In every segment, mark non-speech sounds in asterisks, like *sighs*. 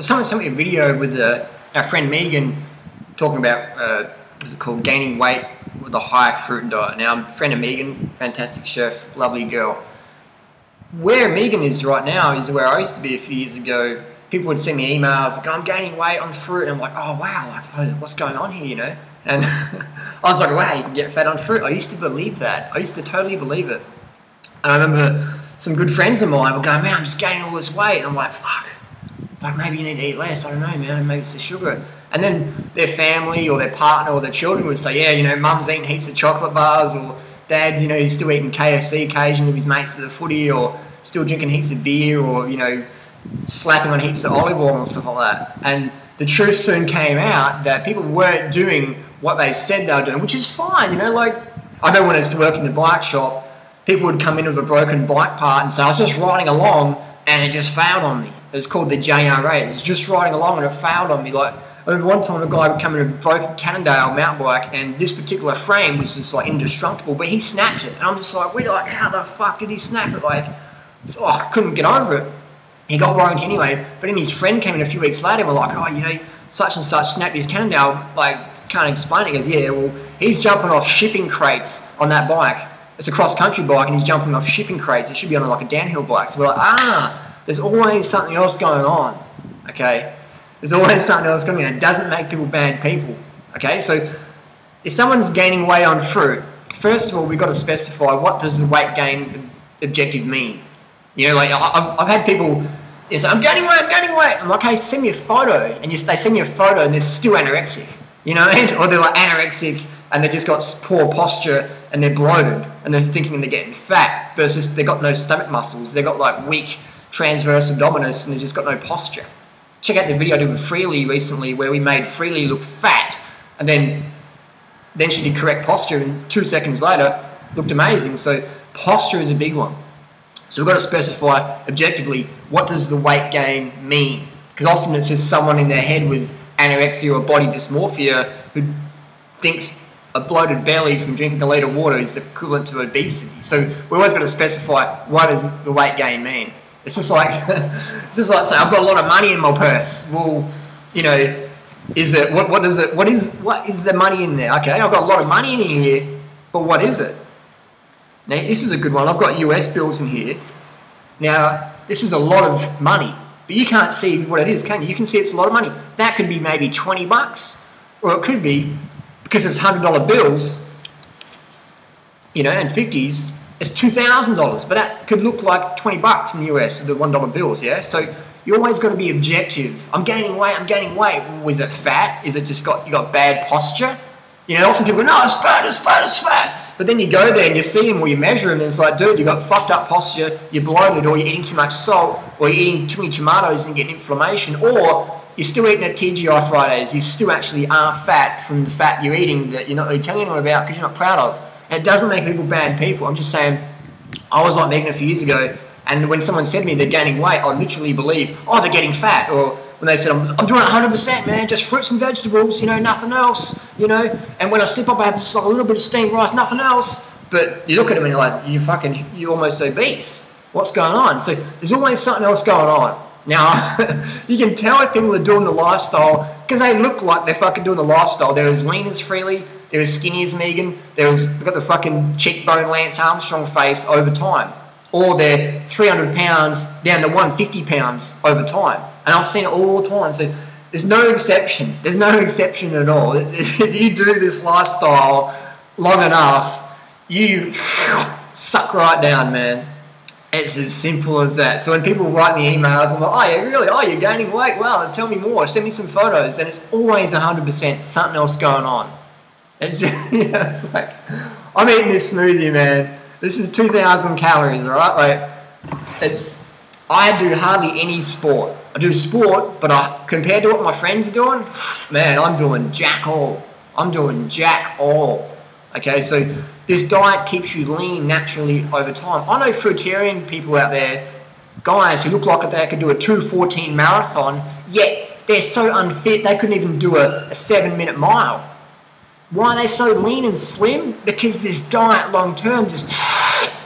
So someone sent me a video with uh, our friend Megan talking about uh, what's it called, gaining weight with a high fruit diet. Now, friend of Megan, fantastic chef, lovely girl. Where Megan is right now is where I used to be a few years ago. People would send me emails like, "I'm gaining weight on fruit," and I'm like, "Oh wow, like, oh, what's going on here?" You know. And *laughs* I was like, "Wow, you can get fat on fruit." I used to believe that. I used to totally believe it. And I remember some good friends of mine were going, "Man, I'm just gaining all this weight," and I'm like, "Fuck." Like maybe you need to eat less. I don't know, man. Maybe it's the sugar. And then their family or their partner or their children would say, yeah, you know, mum's eating heaps of chocolate bars or dad's, you know, he's still eating KFC occasionally with his mates at the footy or still drinking heaps of beer or, you know, slapping on heaps of olive oil and stuff like that. And the truth soon came out that people weren't doing what they said they were doing, which is fine, you know, like I know when I used to work in the bike shop, people would come in with a broken bike part and say, I was just riding along and it just failed on me. It was called the JRA. It was just riding along and it failed on me. Like I remember one time a guy would come in a broken Cannondale mountain bike and this particular frame was just like indestructible, but he snapped it. And I'm just like, we're like, how the fuck did he snap it? Like, oh, I couldn't get over it. He got warranty anyway, but then his friend came in a few weeks later and were like, oh, you know, such and such snapped his Cannondale. Like, can't explain it. He goes, yeah, well, he's jumping off shipping crates on that bike. It's a cross country bike and he's jumping off shipping crates. It should be on like a downhill bike. So we're like, ah, there's always something else going on. Okay. There's always something else coming on. It doesn't make people bad people. Okay, so if someone's gaining weight on fruit, first of all, we've got to specify what does the weight gain objective mean. You know, like I've, I've had people say, I'm gaining weight, I'm gaining weight. I'm like, hey, send me a photo. And you, they send me a photo and they're still anorexic. You know? *laughs* Or they're like anorexic and they've just got poor posture and they're bloated and they're thinking they're getting fat versus they've got no stomach muscles. They've got like weak transverse abdominis and they've just got no posture check out the video I did with Freelee recently where we made Freelee look fat and then then she did correct posture and two seconds later looked amazing. So posture is a big one. So we've got to specify objectively what does the weight gain mean? Because often it's just someone in their head with anorexia or body dysmorphia who thinks a bloated belly from drinking a litre of water is equivalent to obesity. So we always got to specify what does the weight gain mean. It's just like *laughs* it's just like saying I've got a lot of money in my purse. Well, you know, is it what what is it what is what is the money in there? Okay, I've got a lot of money in here, but what is it? Now this is a good one. I've got US bills in here. Now this is a lot of money, but you can't see what it is, can you? You can see it's a lot of money. That could be maybe twenty bucks, or it could be because it's hundred dollar bills, you know, and fifties it's two thousand dollars, but that could look like twenty bucks in the US, the one dollar bills. Yeah, so you always got to be objective. I'm gaining weight. I'm gaining weight. Was it fat? Is it just got you got bad posture? You know, often people go, no, it's fat, it's fat, it's fat. But then you go there and you see him or you measure him and it's like, dude, you got fucked up posture, you're bloated, or you're eating too much salt, or you're eating too many tomatoes and getting inflammation, or you're still eating at TGI Fridays, you still actually are fat from the fat you're eating that you're not really telling anyone about because you're not proud of. It doesn't make people bad people. I'm just saying, I was like Megan a few years ago, and when someone said to me they're gaining weight, I literally believe, oh, they're getting fat. Or when they said, I'm, I'm doing 100%, man, just fruits and vegetables, you know, nothing else, you know. And when I slip up, I have just like a little bit of steamed rice, nothing else. But you look at them and you're like, you fucking, you're almost obese. What's going on? So there's always something else going on. Now, *laughs* you can tell if people are doing the lifestyle because they look like they're fucking doing the lifestyle. They're as lean as Freelee, they're as skinny as Megan. They're as, they've got the fucking cheekbone Lance Armstrong face over time. Or they're 300 pounds down to 150 pounds over time. And I've seen it all the time. So there's no exception. There's no exception at all. *laughs* If you do this lifestyle long enough, you *laughs* suck right down, man. It's as simple as that. So when people write me emails, I'm like, oh, yeah, really? Oh, you're gaining weight? Well, tell me more. Send me some photos. And it's always 100% something else going on. It's *laughs* just, it's like I'm eating this smoothie, man. This is 2,000 calories, all right? Like it's I do hardly any sport. I do sport, but I compared to what my friends are doing, *sighs* man, I'm doing jack all. I'm doing jack all. Okay, so this diet keeps you lean naturally over time. I know fruitarian people out there, guys who look like they could do a 214 marathon, yet they're so unfit they couldn't even do a, a seven minute mile. Why are they so lean and slim? Because this diet long term just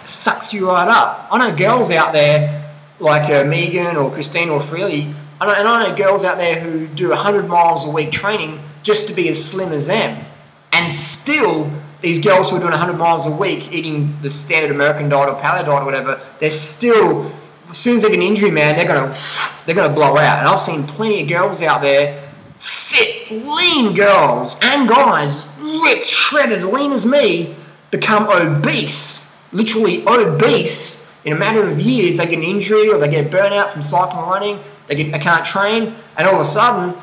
sucks you right up. I know girls out there like uh, Megan or Christine or Freelee, and I, and I know girls out there who do 100 miles a week training just to be as slim as them. And still, these girls who are doing 100 miles a week eating the standard American diet or paleo diet or whatever, they're still, as soon as they get an injury, man, they're gonna, they're gonna blow out. And I've seen plenty of girls out there, fit, lean girls and guys, ripped, shredded, lean as me, become obese, literally obese. In a matter of years, they get an injury or they get a burnout from cycling running. They, get, they can't train, and all of a sudden,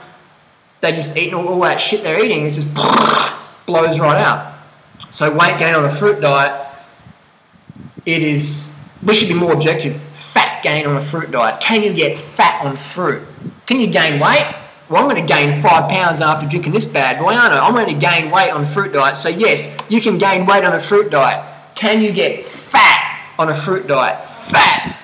they're just eating all, all that shit they're eating. It just *laughs* blows right out. So weight gain on a fruit diet, it is. We should be more objective. Fat gain on a fruit diet. Can you get fat on fruit? Can you gain weight? Well, I'm going to gain five pounds after drinking this bad boy, aren't I? I'm going to gain weight on a fruit diet. So yes, you can gain weight on a fruit diet. Can you get fat on a fruit diet? Fat.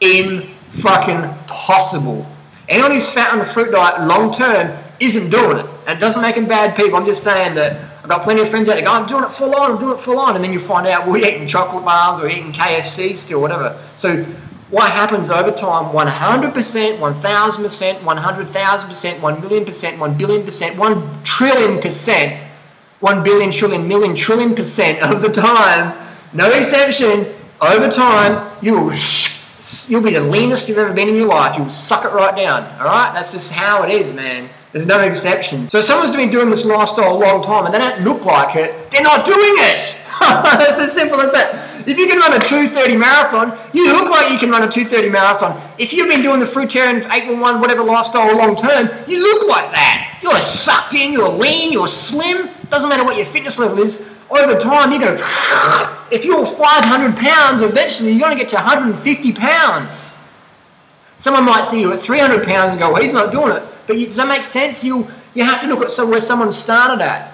In fucking possible. Anyone who's fat on a fruit diet long term isn't doing it. And it doesn't make them bad people. I'm just saying that I've got plenty of friends out there go, I'm doing it full on, I'm doing it full on. And then you find out we're eating chocolate bars or eating KFC still, whatever. So what happens over time 100%, 1000%, 100,000%, 1 million percent, 1 billion percent, 1 trillion percent, 1 billion, trillion, million, trillion percent of the time, no exception, over time, you will you'll be the leanest you've ever been in your life. You'll suck it right down. All right, that's just how it is, man. There's no exceptions. So if someone's been doing this lifestyle a long time and they don't look like it, they're not doing it. *laughs* That's as simple as that. If you can run a 230 marathon, you look like you can run a 230 marathon. If you've been doing the fruitarian 811 whatever lifestyle long term, you look like that. You're sucked in, you're lean, you're slim. Doesn't matter what your fitness level is. Over time, you're going *sighs* to. if you're 500 pounds, eventually you're going to get to 150 pounds. Someone might see you at 300 pounds and go, well, he's not doing it. But does that make sense? You, you have to look at where someone started at.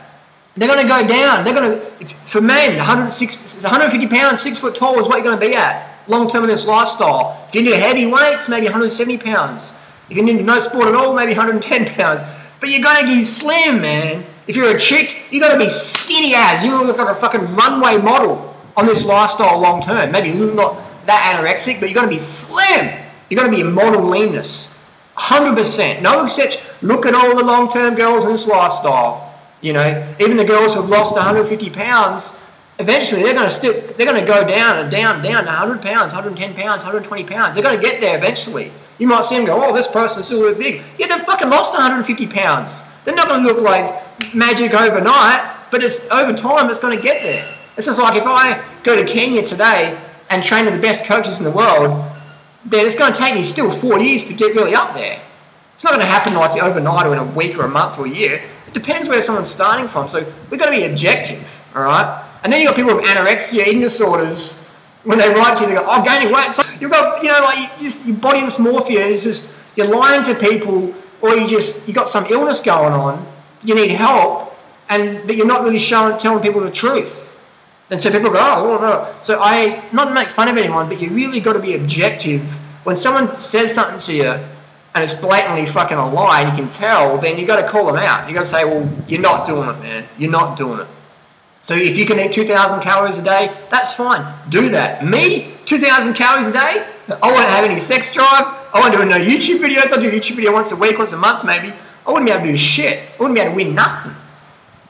They're going to go down. They're going to, for men, 106, 150 pounds, six foot tall is what you're going to be at long term in this lifestyle. If you do heavy weights, maybe 170 pounds. If you do no sport at all, maybe 110 pounds. But you're going to be slim, man. If you're a chick, you're going to be skinny as. You look like a fucking runway model on this lifestyle long term. Maybe not that anorexic, but you're going to be slim. You're going to be model leanness. 100%. No exception. Look at all the long term girls in this lifestyle. You know, even the girls who've lost 150 pounds, eventually they're going to still, they're going to go down and down, down to 100 pounds, 110 pounds, 120 pounds. They're going to get there eventually. You might see them go, oh, this person's still bit big. Yeah, they've fucking lost 150 pounds. They're not going to look like magic overnight, but it's over time it's going to get there. It's just like if I go to Kenya today and train with the best coaches in the world, then it's going to take me still four years to get really up there. It's not going to happen like overnight or in a week or a month or a year. It depends where someone's starting from. So we've got to be objective, all right? And then you've got people with anorexia, eating disorders. When they write to you, they go, "Oh, gaining weight." So you've got, you know, like you your body dysmorphia is just you're lying to people, or you just you got some illness going on. You need help, and but you're not really showing telling people the truth. And so people go, oh, oh, oh. so I not make fun of anyone, but you really got to be objective. When someone says something to you and it's blatantly fucking a lie, and you can tell, then you got to call them out. You got to say, well, you're not doing it, man. You're not doing it. So if you can eat 2,000 calories a day, that's fine. Do that. Me, 2,000 calories a day. I won't have any sex drive. I won't do no YouTube videos. I'll do a YouTube video once a week, once a month, maybe. I wouldn't be able to do shit. I wouldn't be able to win nothing.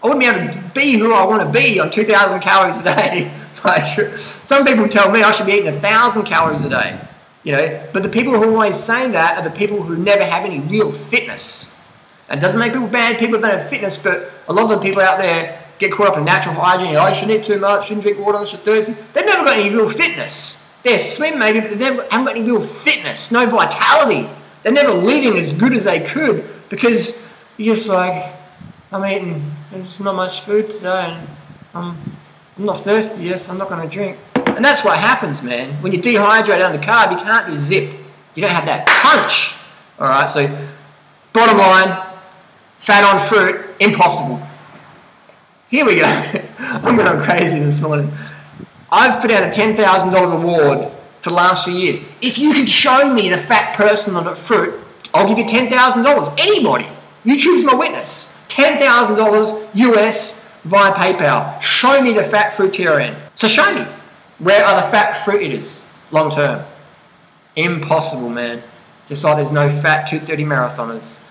I wouldn't be able to be who I want to be on 2,000 calories a day. *laughs* like, some people tell me I should be eating 1,000 calories a day. You know, but the people who are always saying that are the people who never have any real fitness. And doesn't make people bad people that have fitness, but a lot of the people out there get caught up in natural hygiene. Oh, you shouldn't eat too much, shouldn't drink water you're thirsty. They've never got any real fitness. They're slim maybe, but they haven't got any real fitness, no vitality. They're never living as good as they could because you're just like, I'm eating, there's not much food today, and I'm, I'm not thirsty, yes, I'm not going to drink. And that's what happens, man. When you dehydrate on the carb, you can't be zip. You don't have that punch. All right, so bottom line, fat on fruit, impossible. Here we go. *laughs* I'm going crazy this morning. I've put out a $10,000 reward for the last few years. If you can show me the fat person on the fruit, I'll give you $10,000. Anybody. You choose my witness. $10,000 US via PayPal. Show me the fat fruitarian. So show me. Where are the fat fruit eaters long term? Impossible, man. Just like there's no fat 230 marathoners.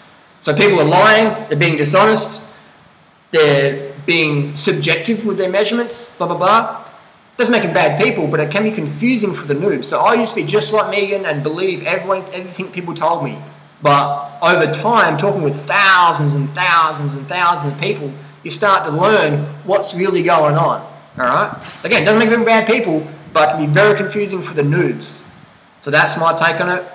So people are lying, they're being dishonest, they're being subjective with their measurements, blah, blah, blah. Doesn't make them bad people, but it can be confusing for the noobs. So I used to be just like Megan and believe everyone, everything people told me. But over time, talking with thousands and thousands and thousands of people, you start to learn what's really going on. All right. Again, doesn't make them bad people, but it can be very confusing for the noobs. So that's my take on it.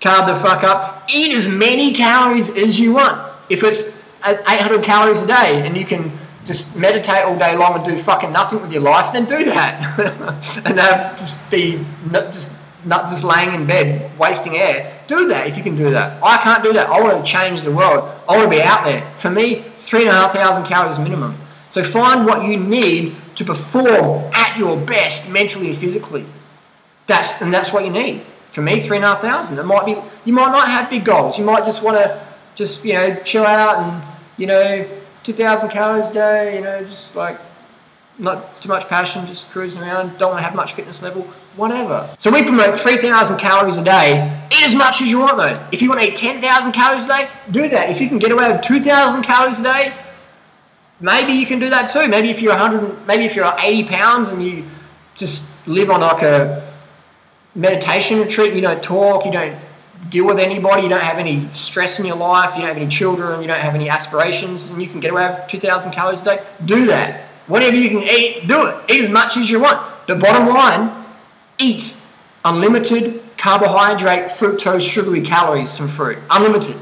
Carb the fuck up. Eat as many calories as you want. If it's 800 calories a day and you can just meditate all day long and do fucking nothing with your life, then do that. *laughs* and have just be not just not just laying in bed wasting air. Do that if you can do that. I can't do that. I want to change the world. I want to be out there. For me, three and a half thousand calories minimum. So find what you need to perform at your best mentally and physically. That's and that's what you need. For me, three and a half thousand. It might be you might not have big goals. You might just want to just you know chill out and you know two thousand calories a day. You know just like not too much passion, just cruising around. Don't want to have much fitness level. Whatever. So we promote three thousand calories a day. Eat as much as you want though. If you want to eat ten thousand calories a day, do that. If you can get away with two thousand calories a day, maybe you can do that too. Maybe if you're 100, maybe if you're 80 pounds and you just live on like a meditation retreat, you don't talk, you don't deal with anybody, you don't have any stress in your life, you don't have any children, you don't have any aspirations, and you can get away with 2,000 calories a day, do that. Whatever you can eat, do it. Eat as much as you want. The bottom line, eat unlimited carbohydrate, fructose, sugary calories from fruit. Unlimited.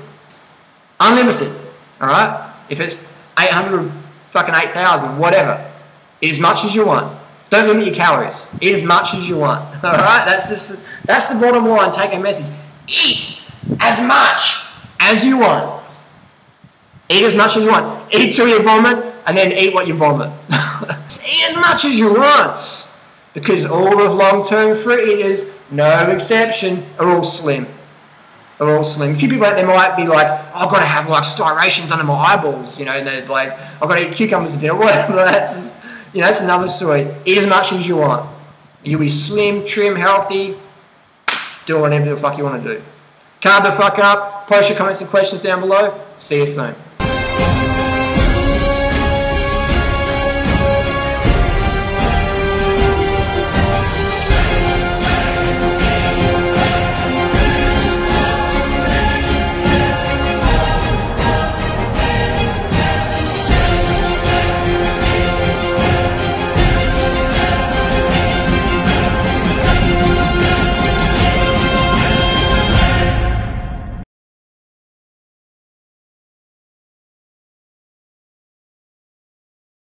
Unlimited. All right? If it's 800, fucking 8,000, whatever. Eat as much as you want. Don't limit your calories. Eat as much as you want. *laughs* All right? That's just, that's the bottom line. Take a message. Eat as much as you want. Eat as much as you want. Eat till you vomit, and then eat what you vomit. *laughs* eat as much as you want. Because all of long-term fruit eaters, no exception, are all slim. Are all slim. A few people out there might be like, oh, I've got to have like striations under my eyeballs, you know, and they're like, I've got to eat cucumbers a dinner, whatever. That's you know, that's another story. Eat as much as you want. You'll be slim, trim, healthy. Do whatever the fuck you want to do. Carb the fuck up. Post your comments and questions down below. See you soon.